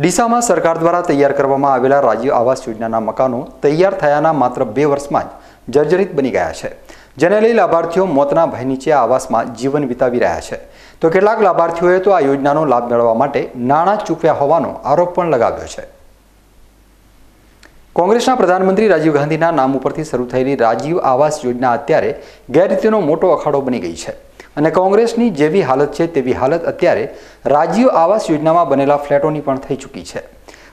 ડીસામાં સરકાર દ્વારા તૈયાર કરવામાં આવેલા રાજ્ય આવાસ યોજનાના મકાનો તૈયાર થયાના માત્ર બે વર્ષમાં જ જર્જરિત બની ગયા છે. જેને લઈ લાભાર્થીઓ મોતના ભય નીચે આવાસમાં જીવન વિતાવી રહ્યા છે. તો કેટલાક લાભાર્થીઓએ તો આ યોજનાનો લાભ મેળવવા માટે નાણાં ચૂકવ્યા હોવાનો આરોપ પણ લગાવ્યો છે. કોંગ્રેસના પ્રધાનમંત્રી રાજીવ ગાંધીના નામ ઉપરથી શરૂ થયેલી રાજીવ આવાસ યોજના અત્યારે ગેરરીતિનો મોટો અખાડો બની ગઈ છે. અને કોંગ્રેસની જેવી હાલત છે તેવી હાલત અત્યારે રાજીવ આવાસ યોજનામાં બનેલા ફ્લેટોની પણ થઈ ચૂકી છે.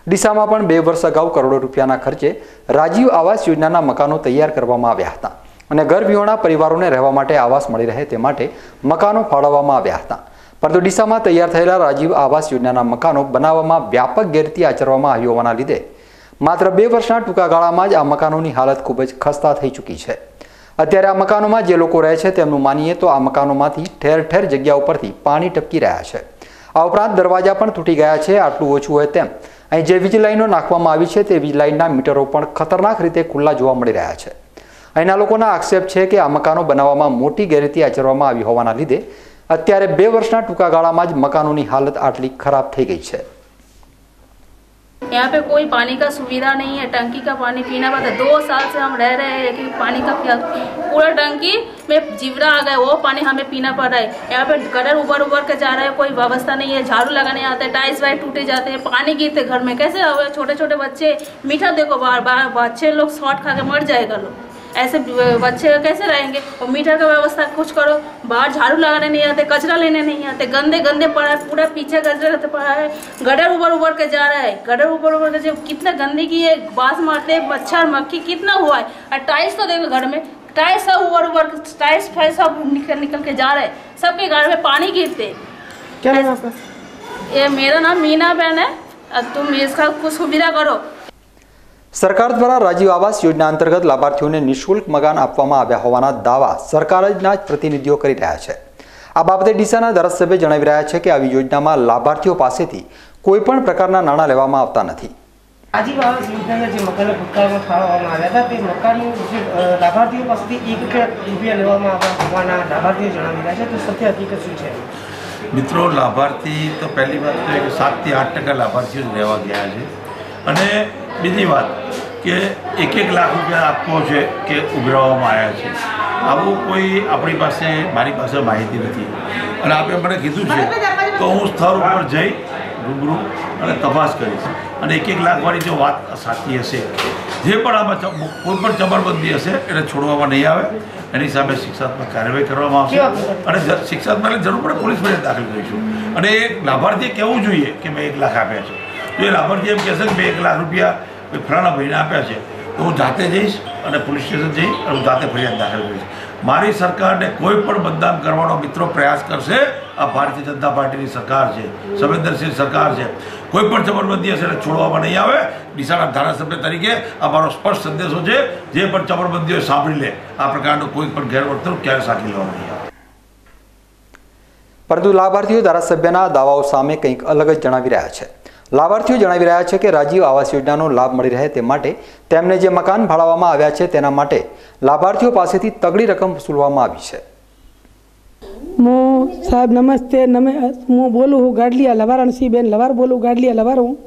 ડીસામાં પણ બે વર્ષ અગાઉ કરોડો રૂપિયાના ખર્ચે રાજીવ આવાસ યોજનાના મકાનો તૈયાર કરવામાં આવ્યા હતા અને ઘર પરિવારોને રહેવા માટે આવાસ મળી રહે તે માટે મકાનો ફાળવવામાં આવ્યા હતા. પરંતુ ડીસામાં તૈયાર થયેલા રાજીવ આવાસ યોજનાના મકાનો બનાવવામાં વ્યાપક ગેરતી આચરવામાં આવી હોવાના લીધે માત્ર બે વર્ષના ટૂંકા ગાળામાં જ આ મકાનોની હાલત ખૂબ જ ખસ્તા થઈ ચૂકી છે. અત્યારે આ મકાનોમાં જે લોકો રહે છે તેમનું માનીએ તો આ મકાનોમાંથી ઠેર ઠેર જગ્યા ઉપરથી પાણી ટપકી રહ્યા છે. આ ઉપરાંત દરવાજા પણ તૂટી ગયા છે, આટલું ઓછું હોય તેમ. અહીં જે વીજ લાઈનો નાખવામાં આવી છે તે વીજ લાઈનના મીટરો પણ ખતરનાક રીતે ખુલ્લા જોવા મળી રહ્યા છે. અહીંના લોકોના આક્ષેપ છે કે આ મકાનો બનાવવામાં મોટી ગેરરીતિ આચરવામાં આવી હોવાના લીધે અત્યારે બે વર્ષના ટૂંકા ગાળામાં જ મકાનોની હાલત આટલી ખરાબ થઈ ગઈ છે. यहाँ पे कोई पानी का सुविधा नहीं है, टंकी का पानी पीना पड़ता दो साल से हम रह रहे हैं कि पानी का पूरा टंकी में जीवरा आ गया, वो पानी हमें पीना पड़ रहा है। यहाँ पे गटर उबर उबर के जा रहा है, कोई व्यवस्था नहीं है, झाड़ू लगाने आते हैं, टाइल्स वाइट टूटे जाते हैं, पानी गिरते घर में। कैसे छोटे छोटे बच्चे, मीठा देखो बार बच्चे लोग शॉर्ट खा के मर जाएगा लोग। ऐसे बच्चे कैसे रहेंगे? और मीटर का व्यवस्था कुछ करो। बाहर झाड़ू लगाने नहीं आते कचरा लेने नहीं आते गंदे गंदे पड़ा है पूरा पीछे कचरा रहते पड़ा है। गडर उबर उबर के जा रहा है। गडर उबर उबर के जब कितना गंदगी है बाँस मारते हैं मच्छर मक्खी कितना हुआ है। और टाइल्स तो देखो घर में टाइल्स सब उबर उबर टाइल्स फ़ाइल सब निकल निकल के जा रहे हैं। सबके घर में पानी गिरते क्या नाम आपका? ये मेरा नाम मीना बहन है। अब तुम इसका कुछ सुविधा करो। સરકાર દ્વારા રાજીવ આવાસ યોજના અંતર્ગત લાભાર્થીઓને નિઃશુલ્ક મકાન આપવામાં આવ્યા હોવાના દાવા સરકારના જ પ્રતિનિધિઓ કરી રહ્યા છે. આ બાબતે ડીસાના ધારાસભ્ય જણાવી રહ્યા છે કે આવી યોજનામાં લાભાર્થીઓ પાસેથી કોઈ પણ પ્રકારના નાણાં લેવામાં આવતા નથી. રાજીવ આવાસ યોજનાના જે મકાનો ભૂતકાળમાં ફાળવવામાં આવ્યા હતા તે મકાનનું જે લાભાર્થીઓ પાસેથી એક રૂપિયા લેવામાં આવ્યા હોવાના લાભાર્થીઓ જણાવી રહ્યા છે. તો સત્ય હકીકત શું છે? મિત્રો લાભાર્થી તો પહેલી વાત તો એક સાતથી આઠ ટકા લાભાર્થીઓ જ રહેવા ગયા છે. અને બીજી વાત કે એક એક લાખ રૂપિયા આપવો છે કે ઉઘરાવવામાં આવ્યા છે. આવું કોઈ આપણી પાસે મારી પાસે માહિતી નથી. અને આપે મને કીધું છે તો હું સ્થળ ઉપર જઈ રૂબરૂ અને તપાસ કરીશ. અને એક એક લાખવાળી જો વાત સાચી હશે જે પણ આમાં કોઈ પણ ચમરબંધી હશે એને છોડવામાં નહીં આવે. એની સામે શિક્ષાત્મક કાર્યવાહી કરવામાં આવશે. અને શિક્ષાત્મક એટલે જરૂર પડે પોલીસ ફરિયાદ દાખલ કરીશું. અને એ લાભાર્થીએ કહેવું જોઈએ કે મેં એક લાખ આપ્યા છે. જો એ લાભાર્થી એમ કહેશે કે મેં એક લાખ રૂપિયા કોઈ ફલાણા ભાઈને આપ્યા છે. તો હું જાતે જઈશ અને પોલીસ સ્ટેશન જઈ અને હું જાતે ફરિયાદ દાખલ કરીશ. મારી સરકારને કોઈ પણ બદનામ કરવાનો મિત્રો પ્રયાસ કરશે, આ ભારતીય જનતા પાર્ટીની સરકાર છે, સંવેદનશીલ સરકાર છે. કોઈ પણ જબરબંધી હશે એને છોડવામાં નહીં આવે. ડીસાના ધારાસભ્ય તરીકે આ મારો સ્પષ્ટ સંદેશો છે, જે પણ જબરબંધીઓ સાંભળી લે, આ પ્રકારનું કોઈ પણ ગેરવર્તન ક્યારે સાચી લેવાનું નહીં આવે. પરંતુ લાભાર્થીઓ ધારાસભ્યના દાવાઓ સામે કંઈક અલગ જ જણાવી રહ્યા છે. લાભાર્થીઓ જણાવી રહ્યા છે કે રાજીવ આવાસ યોજનાનો લાભ મળી રહે તે માટે તેમને જે મકાન ભાડવામાં આવ્યા છે તેના માટે લાભાર્થીઓ પાસેથી તગડી રકમ વસૂલવામાં આવી છે. હું સાહેબ નમસ્તે, નમે હું બોલું હું ગાડલિયા લવાર અણસીબેન લવાર બોલું ગાડલિયા લવાર હું.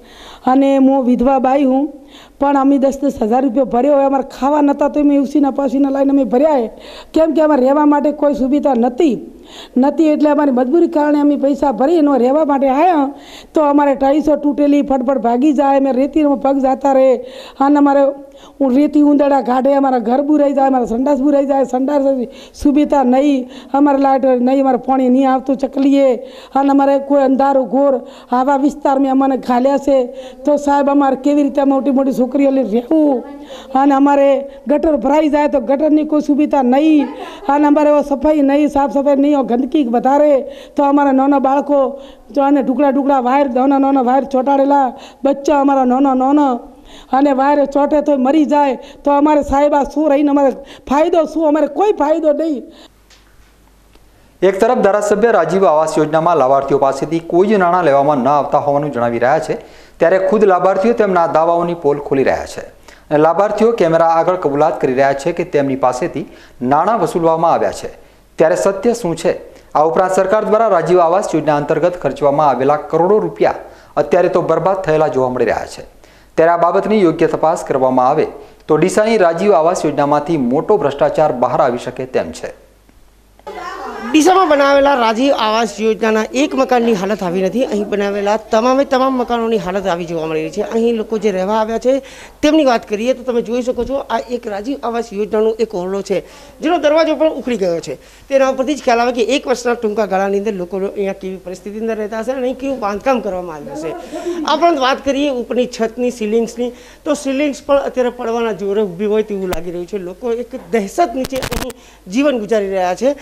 અને હું વિધવા બાઈ હું. પણ અમે દસ દસ હજાર રૂપિયા ભર્યો હોય, અમારે ખાવા નહોતા તો અમે ઉસીના પાસીના લાઈને અમે ભર્યા કેમ કે અમારે રહેવા માટે કોઈ સુવિધા નથી. નથી એટલે અમારી મજબૂરી કારણે અમે પૈસા ભરી એનો રહેવા માટે આવ્યા તો અમારે ટાઈસો તૂટેલી ફટફટ ભાગી જાય, અમે રેતીમાં પગ જાતા રહે અને અમારે રેતી ઉંદડા કાઢે અમારા ઘર બુરાઈ જાય, અમારા સંડાસ બુરાઈ જાય, સંડાસ સુવિધા નહીં. અમારે લાઇટ નહીં, અમારે પાણી નહીં આવતું ચકલીએ. અને અમારે કોઈ અંધારું ઘોર આવા વિસ્તારમાં અમને ખાલ્યા છે. તો સાહેબ, અમારે કેવી રીતે મોટી મોટી છોકરીઓ રહેવું. અને અમારે ગટર ભરાઈ જાય તો ગટરની કોઈ સુવિધા નહીં. અને અમારે સફાઈ નહીં, સાફ સફાઈ નહીં ગંદકી વધારે. તો અમારા નાના બાળકો અને ટુકડા ટુકડા વાયર, નાના નાના વાયર ચોંટાડેલા, બચ્ચા અમારા નાના નાના. અને વાયર ચોંટે તો મરી જાય. તો અમારે સાહેબ આ શું રહીને અમારે ફાયદો શું? અમારે કોઈ ફાયદો નહીં. એક તરફ ધારાસભ્ય રાજીવ આવાસ યોજનામાં લાભાર્થીઓ પાસેથી કોઈ જ નાણાં લેવામાં ન આવતા હોવાનું જણાવી રહ્યા છે. ત્યારે ખુદ લાભાર્થીઓ તેમના દાવાઓની પોલ ખોલી રહ્યા છે. અને લાભાર્થીઓ કેમેરા આગળ કબૂલાત કરી રહ્યા છે કે તેમની પાસેથી નાણાં વસૂલવામાં આવ્યા છે. ત્યારે સત્ય શું છે? આ ઉપરાંત સરકાર દ્વારા રાજીવ આવાસ યોજના અંતર્ગત ખર્ચવામાં આવેલા કરોડો રૂપિયા અત્યારે તો બરબાદ થયેલા જોવા મળી રહ્યા છે. ત્યારે આ બાબતની યોગ્ય તપાસ કરવામાં આવે તો ડીસાની રાજીવ આવાસ યોજનામાંથી મોટો ભ્રષ્ટાચાર બહાર આવી શકે તેમ છે. ડીસામાં બનાવેલા રાજીવ આવાસ યોજનાના એક મકાનની હાલત આવી નથી. અહીં બનાવેલા તમામે તમામ મકાનોની હાલત આવી જોવા મળી રહી છે. અહીં લોકો જે રહેવા આવ્યા છે, તેમની વાત કરીએ તો તમે જોઈ શકો છો, આ એક રાજીવ આવાસ યોજનાનો એક ઓરડો છે, જેનો દરવાજો પણ ઉખડી ગયો છે. તેના ઉપરથી જ ખ્યાલ આવે કે એક વર્ષના ટૂંકા ગાળાની અંદર લોકો અહીંયા કેવી પરિસ્થિતિની અંદર રહેતા હશે અને અહીં કેવું બાંધકામ કરવામાં આવ્યું હશે. આ પણ વાત કરીએ ઉપરની છતની સિલિંગ્સની, તો સિલિંગ્સ પણ અત્યારે પડવાના જોરે ઊભી હોય તેવું લાગી રહ્યું છે. લોકો એક દહેશત નીચે અહીં જીવન ગુજારી રહ્યા છે.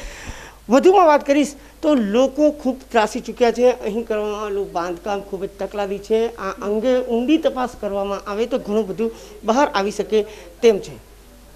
વધુમાં વાત કરીશ, તો લોકો ખૂબ ત્રાસી ચૂક્યા છે. અહીં કરવામાં આવેલું બાંધકામ ખૂબ જ તકલાદી છે. આ અંગે ઊંડી તપાસ કરવામાં આવે તો ઘણું બધું બહાર આવી શકે તેમ છે.